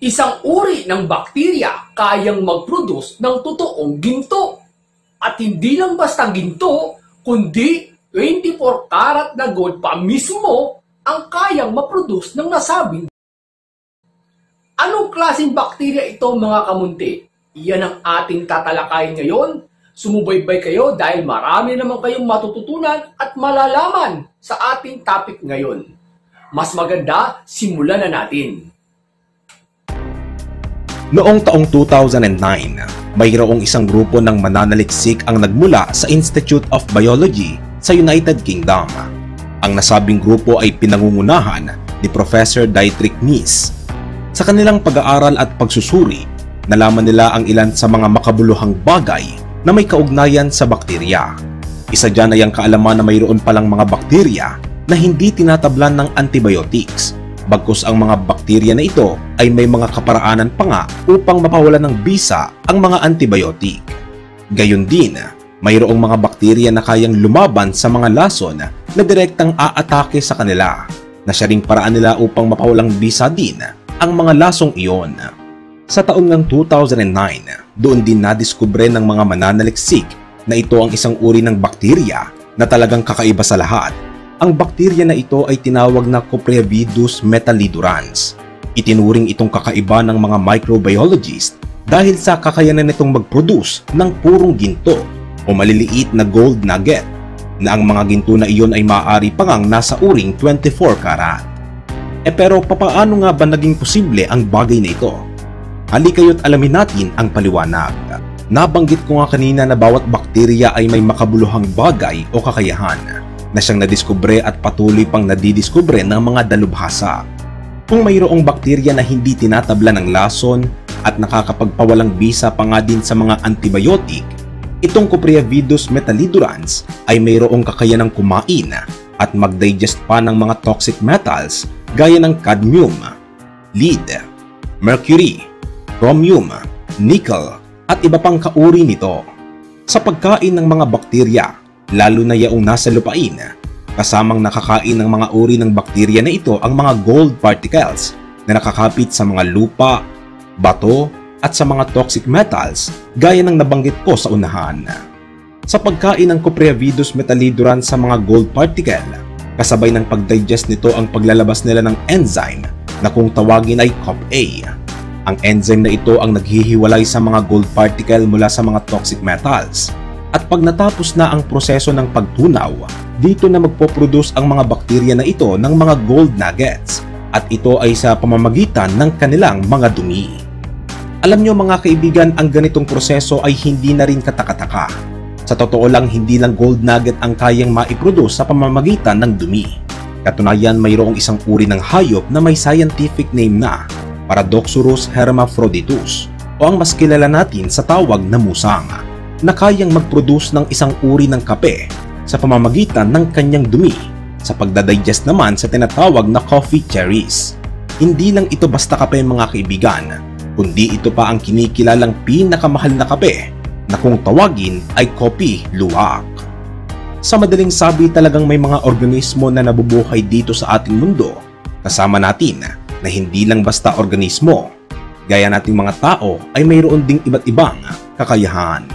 Isang uri ng bakterya kayang mag-produce ng totoong ginto. At hindi lang basta ginto, kundi 24 karat na gold pa mismo ang kayang ma-produce ng nasabing Anong klaseng bakterya ito mga kamunti? Iyan ang ating tatalakayin ngayon. Sumubaybay kayo dahil marami naman kayong matututunan at malalaman sa ating topic ngayon. Mas maganda, simulan na natin. Noong taong 2009, mayroong isang grupo ng mananaliksik ang nagmula sa Institute of Biology sa United Kingdom. Ang nasabing grupo ay pinangungunahan ni Professor Dietrich Mies. Sa kanilang pag-aaral at pagsusuri, nalaman nila ang ilan sa mga makabuluhang bagay na may kaugnayan sa bakterya. Isa dyan ay ang kaalaman na mayroon palang mga bakterya na hindi tinatablan ng antibiotics bagkus ang mga bakterya na ito ay may mga kaparaanan pa nga upang mapawalan ng bisa ang mga antibiotic. Gayon din, mayroong mga bakterya na kayang lumaban sa mga lason na direktang aatake sa kanila na siya ring paraan nila upang mapawalang bisa din ang mga lasong iyon. Sa taon ng 2009, doon din nadiskubre ng mga mananaliksik na ito ang isang uri ng bakterya na talagang kakaiba sa lahat ang bakterya na ito ay tinawag na Copreavidus metallidurans. Itinuring itong kakaiba ng mga microbiologist dahil sa kakayanan nitong mag-produce ng purong ginto o maliliit na gold nugget na ang mga ginto na iyon ay maaari pangang nasa uring 24 karat. E pero papaano nga ba naging posible ang bagay na ito? Halikayo't alamin natin ang paliwanag. Nabanggit ko nga kanina na bawat bakterya ay may makabuluhang bagay o kakayahan na siyang nadiskubre at patuloy pang nadidiskubre ng mga dalubhasa. Kung mayroong bakterya na hindi tinatabla ng lason at nakakapagpawalang bisa pa nga din sa mga antibiotic, itong Copreavidus metallidurans ay mayroong kakayanang kumain at mag-digest pa ng mga toxic metals gaya ng cadmium, lead, mercury, chromium, nickel at iba pang kauri nito. Sa pagkain ng mga bakterya, lalo na yaong nasa lupain. Kasamang nakakain ng mga uri ng bakterya na ito ang mga gold particles na nakakapit sa mga lupa, bato at sa mga toxic metals gaya ng nabanggit ko sa unahan. Sa pagkain ng Copreavidus metalliduran sa mga gold particle, kasabay ng pagdigest nito ang paglalabas nila ng enzyme na kung tawagin ay COP-A. Ang enzyme na ito ang naghihiwalay sa mga gold particle mula sa mga toxic metals at pag natapos na ang proseso ng pagtunaw, dito na magpoproduce ang mga bakterya na ito ng mga gold nuggets at ito ay sa pamamagitan ng kanilang mga dumi. Alam nyo mga kaibigan, ang ganitong proseso ay hindi na rin katakataka. Sa totoo lang, hindi lang gold nugget ang kayang maiproduce sa pamamagitan ng dumi. Katunayan, mayroong isang uri ng hayop na may scientific name na Paradoxurus hermaphroditus o ang mas kilala natin sa tawag na musang na kayang mag-produce ng isang uri ng kape sa pamamagitan ng kanyang dumi sa pagdadigest naman sa tinatawag na coffee cherries. Hindi lang ito basta kape mga kaibigan, kundi ito pa ang kinikilalang pinakamahal na kape na kung tawagin ay kopi luwak. Sa madaling sabi talagang may mga organismo na nabubuhay dito sa ating mundo kasama natin na hindi lang basta organismo. Gaya nating mga tao ay mayroon ding iba't ibang kakayahan.